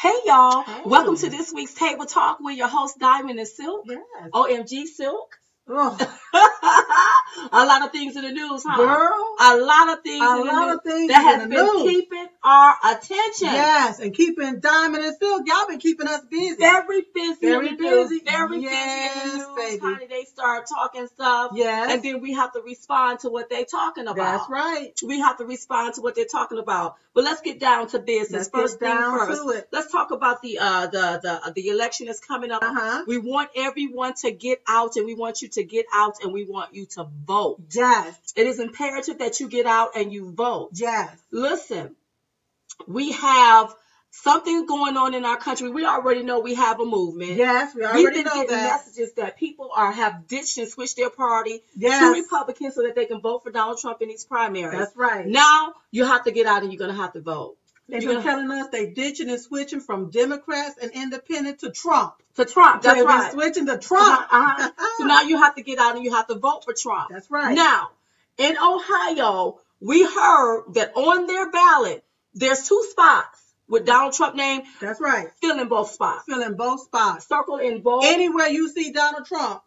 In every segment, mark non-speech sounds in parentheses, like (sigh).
Hey y'all, Hey. welcome to this week's Table Talk with your host Diamond and Silk. Yes. OMG Silk. Oh, (laughs) a lot of things in the news, huh? girl. A lot of things A in the lot news of things that has been news. keeping our attention. Yes, and keeping Diamond and Silk. Y'all been keeping us busy. Very busy Very in the news. busy. Very Yes, busy in the news. Honey, they start talking stuff. Yes. And then we have to respond to what they're talking about. That's right. We have to respond to what they're talking about. But let's get down to business. Let's First thing down first. to it. Let's talk about the uh the the the election is coming up. Uh-huh. We want everyone to get out and we want you to get out and we want you to vote. Yes. It is imperative that you get out and you vote. Yes. Listen, we have something going on in our country. We already know we have a movement. Yes, we already We've been know getting that. messages that people are have ditched and switched their party to Republicans so that they can vote for Donald Trump in these primaries. That's right. Now you have to get out and you're gonna have to vote. They've been gonna- telling us they ditching and switching from Democrats and independent to Trump. To Trump, that's They've been switching to Trump. Uh-huh, uh-huh. (laughs) so now you have to get out and you have to vote for Trump. That's right. Now, in Ohio, we heard that on their ballot, there's two spots with Donald Trump name That's right. filling both spots. Filling both spots. Circle in both. Anywhere you see Donald Trump.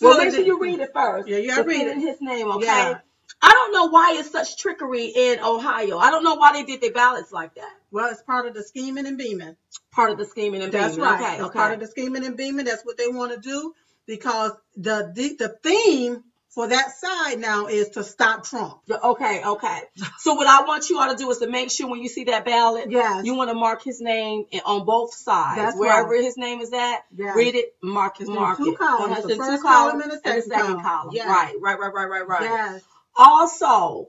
well, make sure you read it first. Yeah, you gotta read it. in his name, okay? Yeah. I don't know why it's such trickery in Ohio. I don't know why they did their ballots like that. Well, it's part of the scheming and beaming. Part of the scheming and That's beaming. right. Okay, It's okay. part of the scheming and beaming. That's what they want to do because the, the the theme for that side now is to stop Trump. Okay, okay. So what I want you all to do is to make sure when you see that ballot, Yes. you want to mark his name on both sides. That's Wherever right. his name is at, Yes. read it, mark in mark two columns, the first two columns column and the and the second second column. column. Yes. Right, right, right, right, right, right. Yes. Also,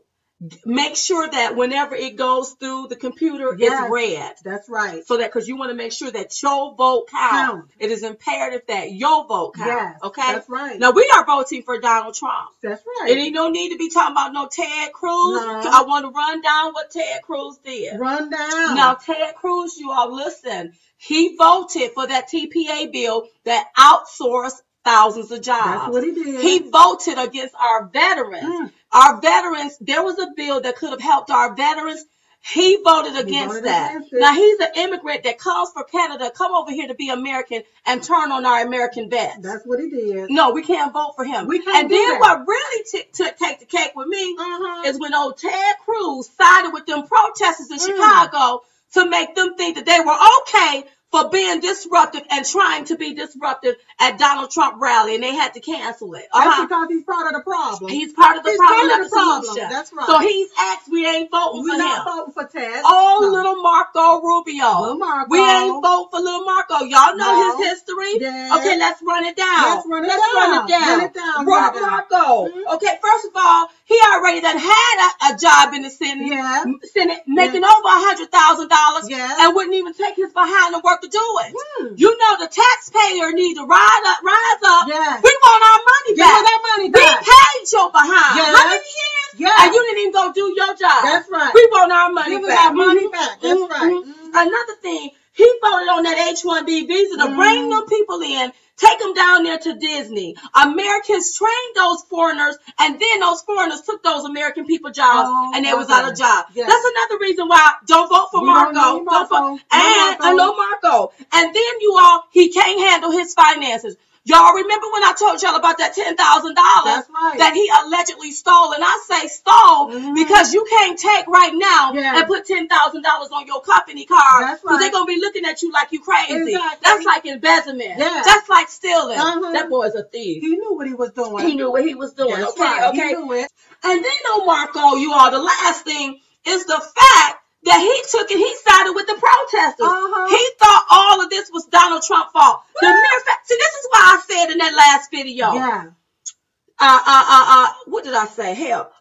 make sure that whenever it goes through the computer, Yes. it's red. That's right. So that because you want to make sure that your vote counts. Count. It is imperative that your vote counts. Yes. Okay. That's right. Now we are voting for Donald Trump. That's It right. ain't no need to be talking about no Ted Cruz. No. I want to run down what Ted Cruz did. Run down. Now, Ted Cruz, you all listen. He voted for that TPA bill that outsourced thousands of jobs. That's what he did. He voted against our veterans. Mm. Our veterans, there was a bill that could have helped our veterans. He voted against voted that. against now he's an immigrant that calls for Canada, come over here to be American and turn on our American vets. That's what he did. no, we can't vote for him. We can't and then that. what really t- took take the cake with me Uh-huh. is when old Ted Cruz sided with them protesters in Mm. Chicago to make them think that they were okay for being disruptive and trying to be disruptive at Donald Trump rally, and they had to cancel it. That's Uh-huh. because he's part of the problem. He's part of the He's problem, part of the problem. solution. That's right. So he's asked, we ain't voting We're for not him. voting for Ted. Oh, No. little Marco Rubio. Little Marco. We ain't vote for little Marco. Y'all know No. his history. Yes. Okay, let's run it down. Let's run it Let's down. run it down. Run it down, Rob run it down. Marco. Mhm. Okay, first of all, he already done had a, a job in the Senate, Yeah. Senate making over a hundred thousand dollars, Yeah. and wouldn't even take his behind to work to do it. Hmm. You know the taxpayer need to rise up, rise up. Yes. We want our money back. us that money We paid your behind. Yes. How many years? Yes. And you didn't even go do your job. That's right. We want our money Give us back. our money Mhm. back. That's Mhm. right. Mhm. Another thing, he voted on that H-1B visa to bring Mhm. them people in, take them down there to Disney. Americans trained those foreigners, and then those foreigners took those American people jobs, Oh, and they was out of job. Yes. That's another reason why don't vote for We don't Marco. Don't Marco. vote. No And Marco. I know Marco. And then you all, he can't handle his finances. Y'all remember when I told y'all about that ten thousand dollars right. that he allegedly stole? And I say stole Mhm. because you can't take right now Yeah. and put ten thousand dollars on your company card because they're gonna be looking at you like you crazy. Exactly. That's like embezzlement. Yeah. That's like stealing. Uh-huh. That boy's a thief. He knew what he was doing. He knew what he was doing. That's okay, right. Okay. And then on Marco, you all, the last thing is the fact that he took it, he sided with the protesters. Uh-huh. He thought all of this was Donald Trump's fault. The mere fact, see, this is why I said in that last video, Yeah. uh, uh, uh, uh, what did I say? Hell,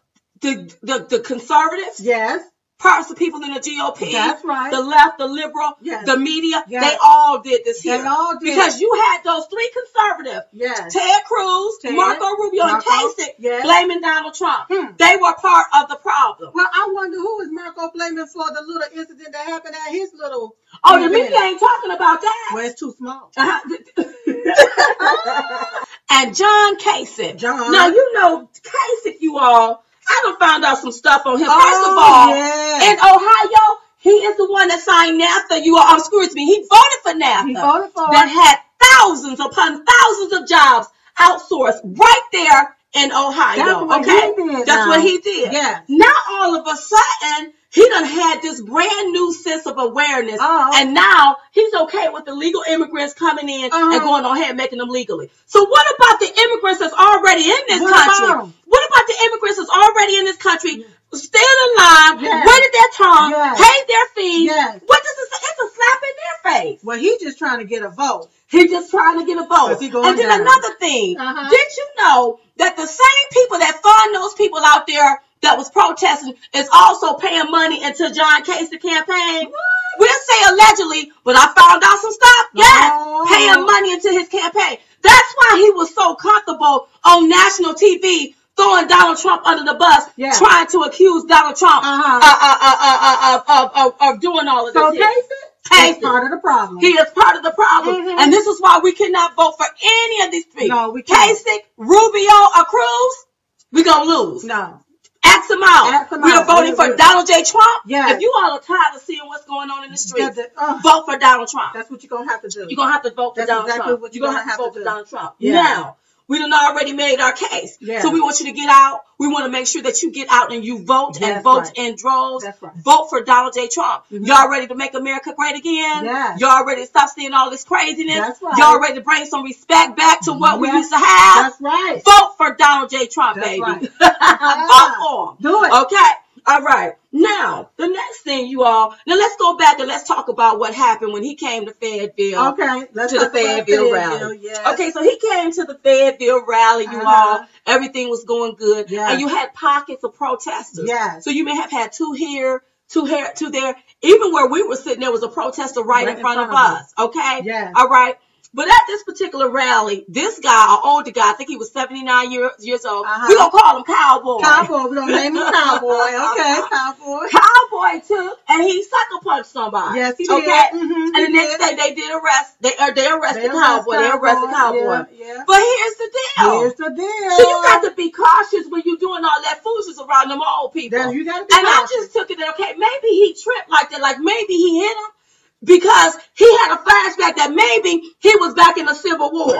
the, the, the conservatives, Yes. Parts of people in the GOP, That's right. the left, the liberal, Yes. the media, Yes. they all did this They here. all did. Because you had those three conservatives, Yes. Ted Cruz, Ted, Marco Rubio, Marco, and Kasich, yes. blaming Donald Trump. Hmm. They were part of the problem. Well, I wonder who is Marco blaming for the little incident that happened at his little. Oh, the media ain't talking about that. Well, it's too small. Uh-huh. (laughs) and John Kasich. John. Now you know Kasich, you all. I done found out some stuff on him. First of Oh, all, yeah. in Ohio, He is the one that signed NAFTA. You are, um, excuse me, he voted for NAFTA. He voted for that had thousands upon thousands of jobs outsourced right there in Ohio. That's okay, that's now. what he did. Yeah. Now all of a sudden. He done had this brand new sense of awareness, Oh. and now he's okay with the legal immigrants coming in Uh-huh. and going on ahead and making them legally. So what about the immigrants that's already in this What country? about? What about the immigrants that's already in this country, staying in line, Yes. waited their turn, Yes. paid their fees? Yes. What does it say? It's a slap in their face. Well, he's just trying to get a vote. He's just trying to get a vote. Cause he going And then down. another thing, Uh-huh. did you know that the same people that fund those people out there that was protesting is also paying money into John Kasich campaign? We'll say allegedly, but I found out some stuff. Yes, Oh. paying money into his campaign. That's why he was so comfortable on national TV throwing Donald Trump under the bus, Yeah. trying to accuse Donald Trump Uh-huh. uh, uh, uh, uh, uh, uh, of, doing all of this. So. Kasich, Casey. is part of the problem. He is part of the problem. Mhm. And this is why we cannot vote for any of these people. No, we can't. Kasich, Rubio, or Cruz, we're going to lose. no. X them out. We are voting for Donald J. Trump. Yes. If you all are tired of seeing what's going on in the streets, uh, vote for Donald Trump. That's what you're gonna have to do. You're going to have to vote for That's Donald exactly Trump. what You're you're going to gonna have to vote to for. Donald Trump. Yeah. Now, we done already made our case. Yeah. So we want you to get out. We want to make sure that you get out and you vote and vote right. in droves. Right. Vote for Donald J. Trump. Mhm. Y'all ready to make America great again? Yes. Y'all ready to stop seeing all this craziness? Right. Y'all ready to bring some respect back to what we used to have? That's right. Vote for Donald J. Trump, That's baby. (laughs) Vote for him. Do it. Okay. All right. Now, the next thing you all, now let's go back and let's talk about what happened when he came to Fayetteville Okay. Let's to the Fayetteville Fayetteville, rally. Yes. Okay, so he came to the Fayetteville rally, you Uh-huh. all. Everything was going good. Yes. And you had pockets of protesters. Yes. So you may have had two here, two here, two there. Even where we were sitting, there was a protester right, in front, of, us. Okay? Yes. All right. But at this particular rally, this guy, an older guy, I think he was 79 years, years old. Uh-huh. We're going to call him Cowboy. Cowboy. We don't name him (laughs) Cowboy. Okay. Cowboy. Cowboy took and he sucker punched somebody. Yes, he did. okay? Mhm, and the next did. day they did arrest. They or they arrested They Cowboy. They arrested Cowboy. Yeah. yeah. But here's the deal. Here's the deal. so you got to be cautious when you're doing all that foolishness around them old people. Then you got to be and I just took it that okay, maybe he tripped like that, like maybe he hit him because he had a flashback that maybe he was back in the Civil War.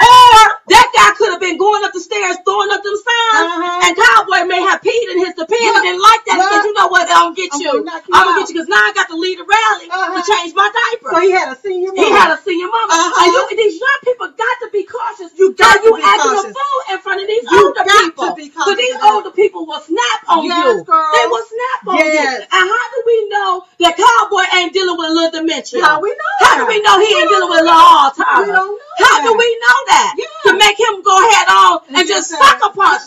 or that guy could have been going up the stairs throwing up them signs, Uh-huh. and Cowboy may have peed in his depend and didn't like that because you know what? They don't get I'm gonna you I'm gonna get you because now I got to lead a rally to Uh-huh. change my diaper. So he had a senior He had a senior mama. Uh-huh. And you, these young people got to be cautious. You How got you to be acting cautious. a fool in front of these You older got people. to be So cautious these of that. older people will snap on Yes, you. girl. They will snap on you. Yes. And how do we know that Cowboy ain't dealing with a little dementia? How we know How do that? we know he We ain't don't dealing with a know little that. Alzheimer's? We don't know How do that. we know that? Yeah. To make him go head on and, And just just sucker say- punch.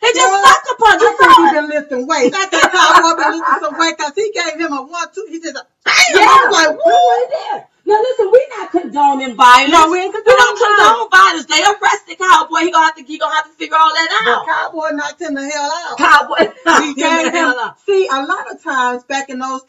He just Girl, sucker punch. I You think saw he it. been lifting weights. I think Cowboy been lifting some weight because he gave him a one, two. He just a bam. Yeah. I was like, Look woo. what he did. Now listen, we're not condoning violence. No, we ain't We don't condoning condone violence. They arrested Cowboy. He gonna have to. He gonna have to figure all that But out. Cowboy knocked him the hell out. Cowboy. He gave him. See, a lot of times back in those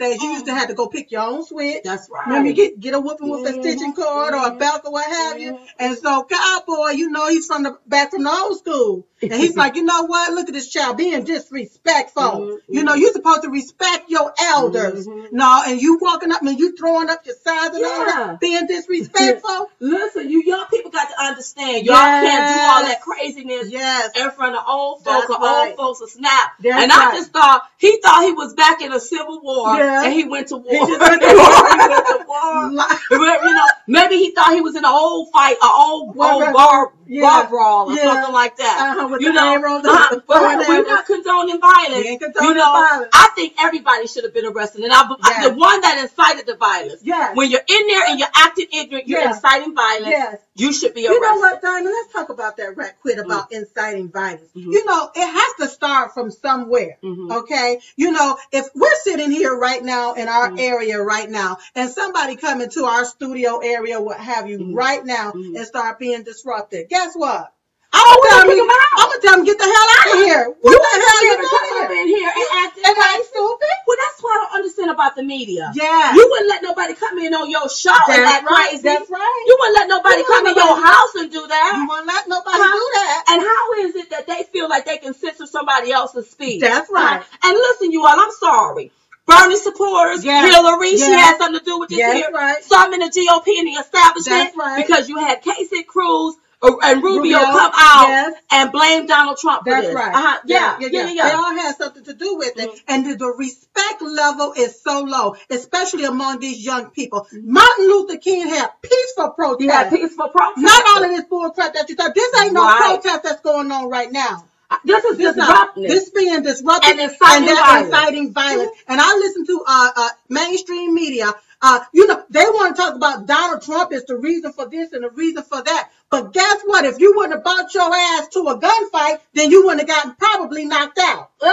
used to go pick your own switch. That's right. Remember, you get get a whooping with a Mhm, stitching cord or a mhm, belt or what have you. mhm. And so Cowboy, you know, he's from the back from the old school, and he's like, you know what? Look at this child being disrespectful. Mhm, You know, you're supposed to respect your elders. No, and you walking up and you throwing up your signs and all that, being disrespectful. (laughs) Listen, you young people got to understand. Y'all can't do all that craziness Yes. in front of old folks That's or right. old folks will snap. That's and I just thought he thought he was back in a civil war Yeah. and he went to war. He just went to He war. went to war. But, you know, maybe he thought he was in an old fight, an old, old bar, yeah, bar brawl or yeah. something like that. Uh-huh, you know, uh-huh, (laughs) but we're not condoning violence. Condoning you know, violence. I think everybody should have been arrested. And I, Yes. the one that incited the violence, Yes. when you're in there and you're acting ignorant, you're Yes. inciting violence, Yes. you should be arrested. You know what, Diamond? Let's talk about that right quick about inciting violence. Mhm. You know, it has to start from somewhere. Mhm. Okay. You know, if we're sitting here right now in our Mhm. area right now, and somebody come into our studio area, what have you, Mhm. right now, Mhm. and start being disrupted. guess what? I'm gonna gonna tell kick them. I'm gonna tell him get the hell out of here. What You the hell you be come doing? in here and act And way. stupid. Well, that's what I don't understand about the media. Yeah. You wouldn't let nobody come in on your show and That's act right. crazy. That's right. You wouldn't let nobody You come in wouldn't your house and do that. You won't let nobody do that. And how is it that they feel like they can censor somebody else's speech? That's right. Huh? And listen, you all, I'm sorry. Bernie supporters, Yes. Hillary, she Yes. had something to do with this Yes, here. right. Some in the GOP and the establishment That's right. because you had Kasich Cruz and Rubio, Rubio, come out yes. and blame Donald Trump for That's this. right. Uh-huh. Yeah, yeah, yeah, yeah. They all have something to do with it. Mhm. And the, the respect level is so low, especially among these young people. Martin Luther King had peaceful protests. He had peaceful protest. Not all of this bull crap that you thought. This ain't no Right. protest that's going on right now. This is This disrupting. not. This being disruptive And inciting they're violence. inciting violence. And I listen to uh, uh, mainstream media. Uh, you know, they want to talk about Donald Trump is the reason for this and the reason for that. But guess what? If you wouldn't have brought your ass to a gunfight, then you wouldn't have gotten probably knocked out. (laughs) You-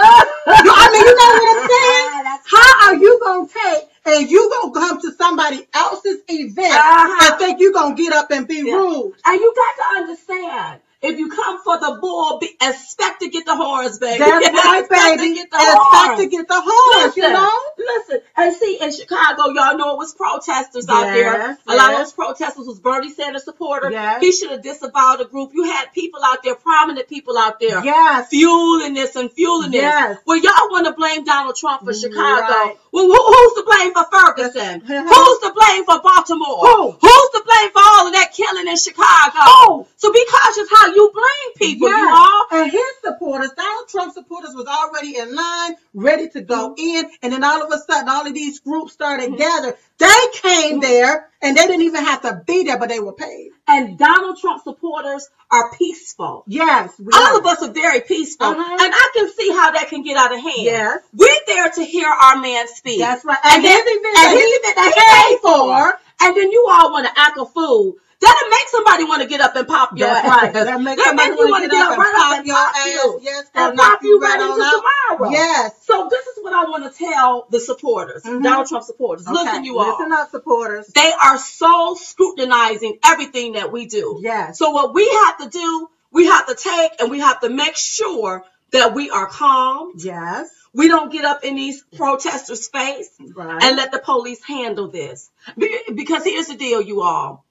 I mean, you know what I'm saying? That's How are you gonna take and you gonna come to somebody else's event Uh-huh. and think you gonna get up and be Yeah. rude? And you got to understand, if you come for the bull, be, expect to get the horns, baby. That's right, (laughs) expect baby. To get the Expect horns. to get the horns, you Listen, know? listen, and see in Chicago, y'all know it was protesters out Yes, there. A lot of those protesters was Bernie Sanders supporters. Yes. He should have disavowed the group. You had people out there, prominent people out there, Yes. fueling this and fueling this. Well, y'all want to blame Donald Trump for Chicago. Right. Well, who, who's to blame for Ferguson? (laughs) Who's to blame for Baltimore? Who? Who's to blame for all of that killing in Chicago? Who? So be cautious how you blame people, you all. And his supporters, Donald Trump supporters, was already in line, ready to go Mm-hmm. in, and then all of a sudden, all of these groups started gathering. They came there, and they didn't even have to be there, but they were paid. And Donald Trump supporters are peaceful. Yes, we All are. of us are very peaceful. Uh-huh. And I can see how that can get out of hand. Yes. We're there to hear our man speak. That's right. And And then, his event and that he event that he paid for. for. And then you all want to act a fool. That'll make somebody want to get up and pop your That's ass. right. That make somebody make you wanna want to get up up and right up pop and your pop ass. you. Yes, and pop you right right into tomorrow. Yes. So this is what I want to tell the supporters, Mhm. Donald Trump supporters. Listen, you all. Listen up, supporters. They are so scrutinizing everything that we do. Yes. So what we have to do, we have to take and we have to make sure that we are calm. Yes. We don't get up in these protesters' face Right. and let the police handle this. Be- Because here's the deal, you all.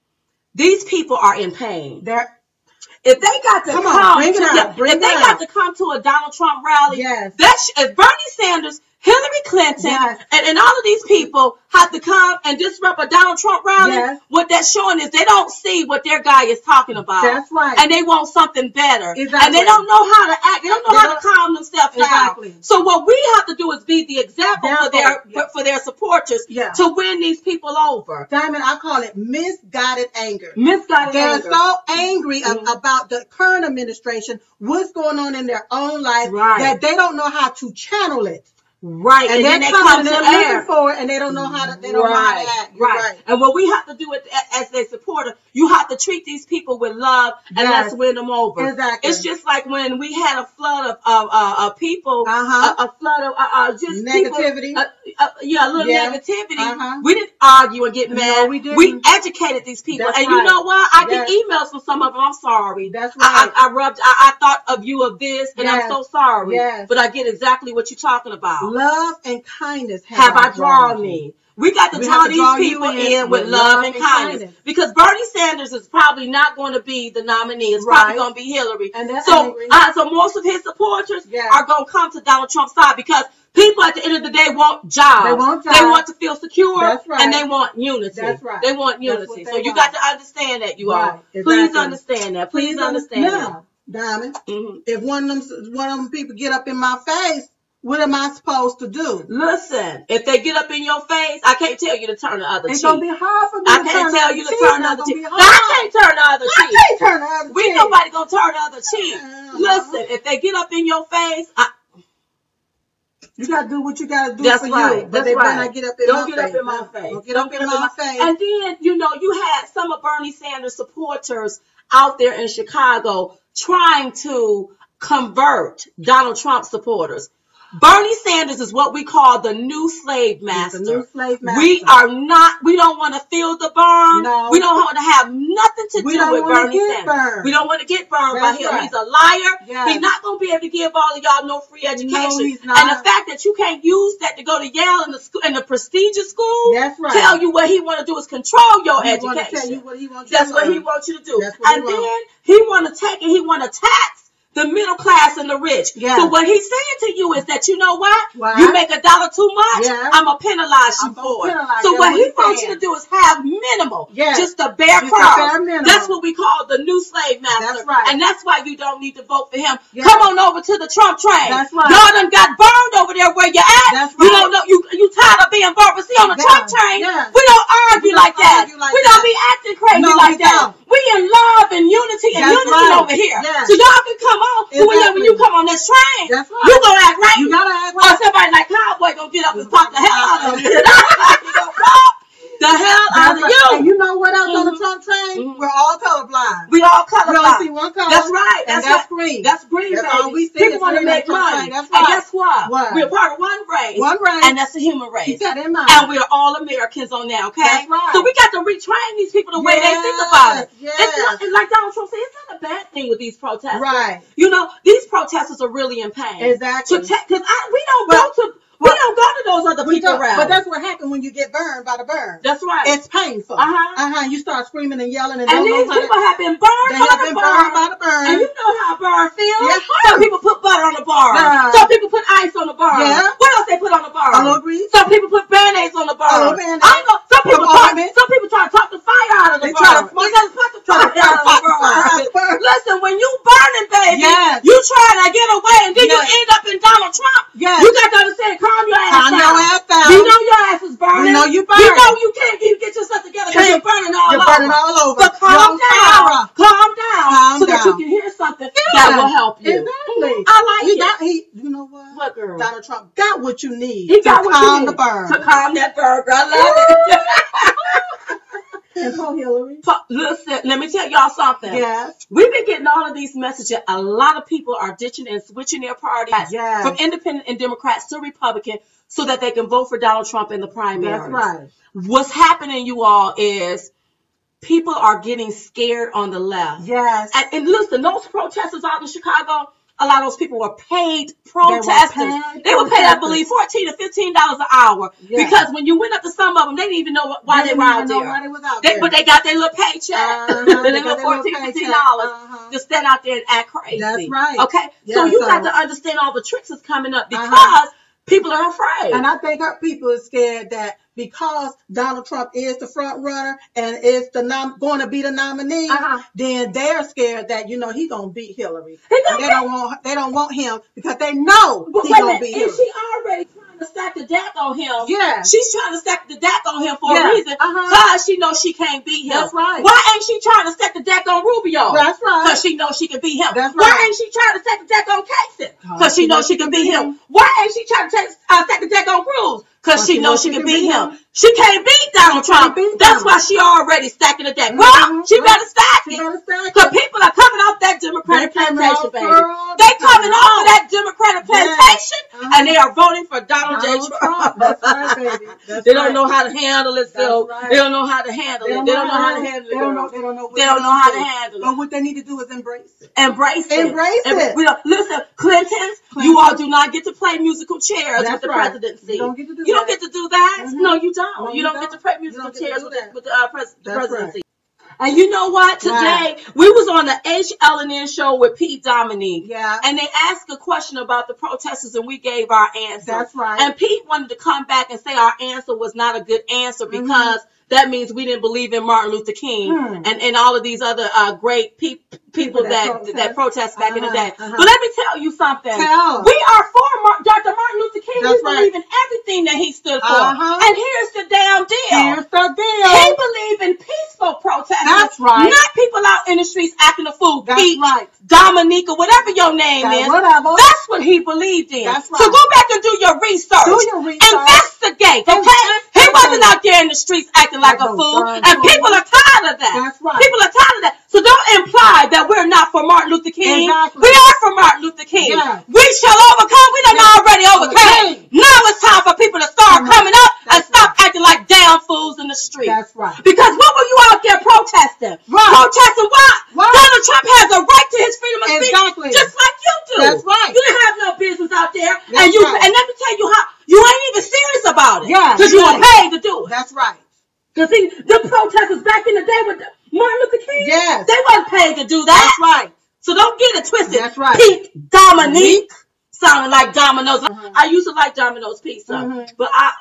These people are in pain. There. If they got to Come come, on, to, bring if they out. got to come to a Donald Trump rally, Yes. that sh- if Bernie Sanders, Hillary Clinton, Yes. and, and all of these people have to come and disrupt a Donald Trump rally, Yes. what that's showing is they don't see what their guy is talking about. That's right. And they want something better. Exactly. And they don't know how to act. They don't know They how to don't- calm themselves Exactly. down. So what we have to do is be the example for their yeah. for, their supporters Yeah. to win these people over. Diamond, I call it misguided anger. Misguided They're anger. so angry Mhm. about the current administration, what's going on in their own life, Right. that they don't know how to channel it. Right. And, then they're come and they're looking for it, and they don't know how to. They don't know how to act. You're right. And what we have to do it as their supporter, you have to treat these people with love and Yes. let's win them over. Exactly. It's just like when we had a flood of of, uh, of people, Uh-huh. a, a flood of uh, uh, just Negativity. People, uh, uh, yeah, a little Yeah. negativity. Uh-huh. We didn't argue and get No, mad. we didn't. educated these people, That's and you know what? I Yes. get emails from some of them. I'm sorry. That's right. I, I rubbed. I, I thought of you of this, and I'm so sorry. Yes. But I get exactly what you're talking about Love and kindness have I drawn thee? We got to We draw to these draw people in in with love love and kindness. kindness. Because Bernie Sanders is probably not going to be the nominee. It's probably going to be Hillary. And they're so, uh, so most of his supporters Yeah. are going to come to Donald Trump's side because people at the end of the day want jobs. They want They want to feel secure. That's right. And they want unity. That's right. They want unity. what So they you got to understand that, you Right. all. Please understand that. Please, understand Now, Diamond, that. Mhm. if one of them one of them people get up in my face, what am I supposed to do? Listen, if they get up in your face, I can't tell you to turn the other It's cheek. gonna be hard for me I to can't turn tell the you to turn the other cheek. I can't turn the other I cheek. can't turn the other We cheek. nobody gonna turn the other cheek. Uh-huh. Listen, if they get up in your face, I, You gotta do what you gotta do that's for right. you. But That's they right. better not get up in Don't my get face. up in my face. Don't get Don't up in my face. And then you know you had some of Bernie Sanders supporters out there in Chicago trying to convert Donald Trump supporters. Bernie Sanders is what we call the new slave master. new slave master. We are not. We don't want to feel the Bern. No. We don't want to have nothing to We do with Bernie Sanders. burned. We don't want to get burned That's by him. right. He's a liar. Yes. He's not going to be able to give all of y'all no free education. he's not. And the fact that you can't use that to go to Yale and the school and the prestigious school, That's right. tell you what he want to do is control your He education. tell you what he wants That's what he wants you to do. That's what he and want. then he want to take and he want to tax the middle class and the rich. Yes. So what he's saying to you is that you know what? You make a dollar too much, Yes. I'm gonna penalize you for it. So what he wants you to do is have minimal, Yes. just the bare Just the crumbs. bare. That's what we call the new slave master, That's right. and that's why you don't need to vote for him. Come on over to the Trump train. That's right. Y'all done got burned over there where you at. That's You don't know you you tired of being burned, but see on the. Trump train, we don't argue We don't like that. like we that. don't be acting crazy No, like we that. We in love and unity and That's unity right. over here. So y'all can come on. So when, you- when you come on this train, That's right. you gonna act right. You gotta act oh, Or somebody like Cowboy gonna get up and pop the hell out of you. (laughs) (laughs) you gonna the hell out of you. And you know what else on the Mhm. Trump train? Mhm. We're all colorblind. we all colorblind. We only colorblind. see one color. That's right. And That's that's right. green. That's green, That's baby. all we see People want to make money. train. That's And right. guess what? What? We're part of one race. One race. And that's the human race. Keep that in mind. And we're all Americans on that, okay? That's right. So we got to retrain these people the way they think about it. yes. It's not, and like Donald Trump said, it's not a bad thing with these protests. Right. You know, these protesters are really in pain. Exactly. To because we don't Well- go to we don't go to those other people around. but that's what happened when you get burned by the burn. that's right. It's painful. Uh-huh. Uh-huh. You start screaming and yelling and, and these people to, have been burned they by have the been burn. burned by the burn. And you know how a burn feels. Yes, Some people put butter on the bar. Yeah. Some people put ice on the bar. Yeah. What else they put on the bar? A little grease. Some people put band-aids on the bar. A little Band-Aid. I know. Some people try, ointment. some people try to talk the fire out of the They bar. try to They just put the try fire to out of put the the fire out of the (laughs) bar. bar. Listen, when you burning, baby, Yes. you trying to get away, and then Yes. you end up in Donald Trump. Yes. You got to understand, calm your ass Calm down. your ass down. You know your ass is burning. We know you You burning. know you can't even get yourself together because you're Can't. Burning all over. burning all over. But calm on down. fire. Calm down. Calm so that you can hear something Yeah. that will help you. Exactly. I like he it. Got, he, you know what? What girl? Donald Trump got what you need He to got what you calm need the burn. To calm that burn, girl. I love it. And so Hillary. Pa- Listen, let me tell y'all something. Yes. We've been getting all of these messages. A lot of people are ditching and switching their parties Yes. from independent and Democrats to Republican so that they can vote for Donald Trump in the primary. That's right. What's happening, you all, is people are getting scared on the left. Yes. And, and listen, those protesters out in Chicago, a lot of those people were paid protesters. paid They were paid, I believe, fourteen to fifteen dollars an hour. Yeah. Because when you went up to some of them, they didn't even know why they, didn't were out there. why they out They- there. but they got their little paycheck, Uh-huh. (laughs) They got 14 15 dollars Uh-huh. to stand out there and act crazy. That's right. Okay, so you got to understand all the tricks that's coming up because Uh-huh. People are afraid. And I think our people are scared that because Donald Trump is the front runner and is the nom- going to be the nominee, Uh-huh. then they're scared that you know he's gonna beat Hillary. He gonna And they don't want they don't want him because they know But he gonna minute, beat is Hillary. she already trying to stack the deck on him? Yeah. She's trying to stack the deck on him for Yeah, a reason. uh-huh. Because she knows she can't beat him. That's right. Why ain't she trying to stack the deck on Rubio? That's right. Because she knows she can beat him. That's right. Why ain't she trying to stack the deck on Kasich? Because Because she knows she can beat him. Why ain't she trying to take, uh, stack the deck on Cruz? Because she knows she can beat him. She can't beat Donald Trump. beat That's why she already stacking the deck. Mhm. Well, she better stack She it. Because people are coming off that Democratic They plantation, baby. They coming off of that Democratic plantation, Uh-huh. and they are voting for Donald, Donald J. Trump. Trump. That's right, baby. (laughs) That's they don't know how to handle it, so right. they don't know how to handle it. They don't know how to handle it. They don't know. They don't know. They don't know how to handle it. But what they need to do is embrace it. Embrace it. Embrace it. Listen, Clintons. you all do not get to play musical chairs That's with the right. presidency. You don't get to do You don't that. get to do that. Mhm. No, you don't. No, you you don't, don't. get to play musical don't chairs with the, with the uh, pres- presidency. And you know what? Today Right. we was on the HLN show with Pete Dominick. Yeah. And they asked a question about the protesters, and we gave our answer. That's right. And Pete wanted to come back and say our answer was not a good answer Mm-hmm. because that means we didn't believe in Martin Luther King Hmm. and, and all of these other uh, great pe- people People that that protest. that protest back in the Uh-huh, day. uh-huh. But let me tell you something. Tell. We are for Mar- Dr. Martin Luther King. That's we right. believe in everything that he stood for. Uh-huh. And here's the damn deal. Here's the deal. He believed in peaceful protest. That's right. Not people out in the streets acting a fool. That's Pete, right. Dominick, or whatever your name That is. whatever. That's what he believed in. That's right. So go back and do your research. Do your research. Investigate, okay? He wasn't out there in the streets acting like Like a fool. darn And people are tired of that. That's right. People are tired of that. So don't imply that we're not for Martin Luther King. Exactly. We are from Martin Luther King. Yes. We shall overcome. We done Yes. already overcame. Overcame. Now it's time for people to start coming up and That's stop acting like damn fools in the street. That's right. Because what were you out there protesting? Right. Protesting what? Right. Donald Trump has a right to his freedom of Exactly. speech, just like you do. That's right. You didn't have no business out there, That's and you right. and let me tell you how you ain't even serious about it. Yeah, because you were paid to do it. That's right. Because see, the protesters back in the day with Martin Luther King, Yes. they wasn't paid to do that. That's right. So don't get it twisted. That's right. Pink Dominick sounding like Domino's. Mhm. I used to like Domino's pizza, Mhm. but I.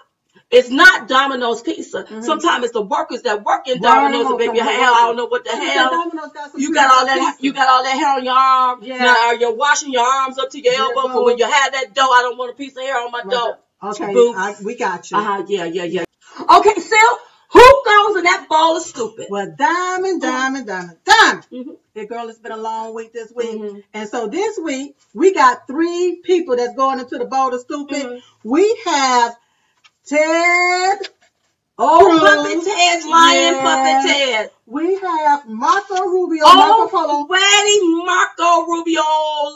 It's not Domino's pizza. Mhm. Sometimes it's the workers that work in Domino's you okay. hell. I don't know what the hell. Got You got all that. pizza. You got all that hair on your arm. Yeah. Now you're washing your arms up to your elbow. For when you have that dough, I don't want a piece of hair on my dough. Okay, I, we got you. Uh huh. Yeah. Yeah. Yeah. Okay, Sil. Who goes in that bowl of stupid? Well, diamond, diamond, diamond, diamond. Mhm. Hey, girl, it's been a long week this week. Mhm. And so this week, we got three people that's going into the bowl of stupid. Mhm. We have Ted. Oh. Puppet Ted's lying, Yeah. Puppet Ted. We have Marco Rubio, oh, Marco Oh, Polo. Wedding Marco Rubio,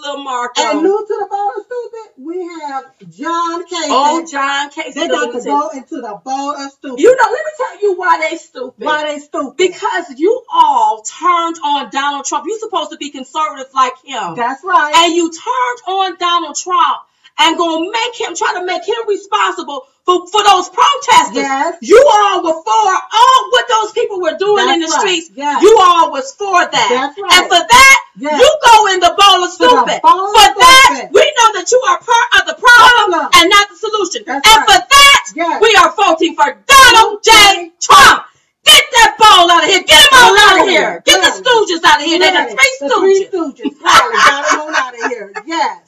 little Marco. And new to the bowl of stupid, we have John Kasich. oh, John Kasich. they got to go into the bowl of stupid. You know, let me tell you why they stupid. Why they stupid? Because you all turned on Donald Trump. You're supposed to be conservative like him. That's right. and you turned on Donald Trump and gonna make him try to make him responsible for, for those protesters. Yes. You all were for all what those people were doing in the right. streets. Yes. You all was for that. That's right. And for that, Yes. you go in the bowl of For stupid. bowl of for that, stupid. we know that you are part of the problem Problem. and not the solution. That's and right. for that, we are voting for Donald J. Trump. Get that bowl out of here. Get them all out of here. Get the stooges out of here. They're the Right. three The three stooges. stooges. Got them on out of here. (laughs) Yes.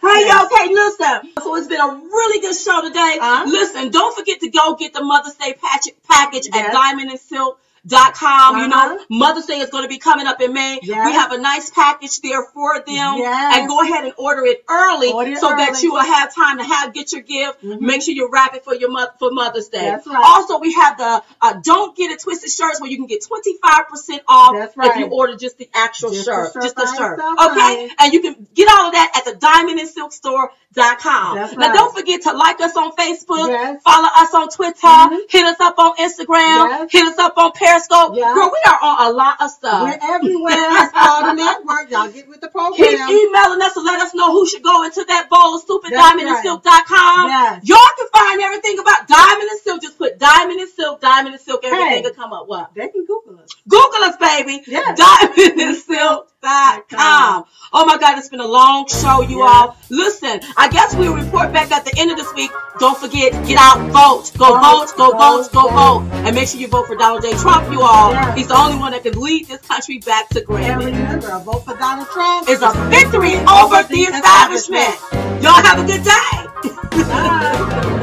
Hey, y'all, okay, listen. So it's been a really good show today. Uh-huh. Listen, don't forget to go get the Mother's Day patch- package at Yes. diamondandsilk.com. You know, Uh-huh. Mother's Day is going to be coming up in May. Yes. We have a nice package there for them. Yes. And go ahead and order it early Order it so that you will have time to have get your gift. Mhm. Make sure you wrap it for your mother for Mother's Day. That's right. Also, we have the uh, Don't Get It Twisted shirts where you can get 25% off That's if you order just the actual Just the shirt. shirt Just the shirt. itself, Okay? And you can get all of that at the diamondandsilkstore.com. That's Now right. don't forget to like us on Facebook, Yes. follow us on Twitter, Mhm. hit us up on Instagram, hit us up on Yes. Girl, we are on a lot of stuff. We're everywhere part of the network. Y'all get with the program. Keep emailing us to let us know who should go into that bowl of stupid That's diamondandsilk.com. Yes. Y'all can find everything about Diamond and Silk. Just put Diamond and Silk, Diamond and Silk, everything Hey. will come up. What? They can Google us. Google us, baby. Yes. Diamondandsilk.com. Oh my God, it's been a long show, you Yes. all. Listen, I guess we'll report back at the end of this week. Don't forget, get out, vote. Go vote, Vote, go vote, vote, go vote. And make sure you vote for Donald J. Trump, you all. He's the only one that can lead this country back to greatness. And remember, a vote for Donald Trump is a victory over the establishment. Y'all have a good day.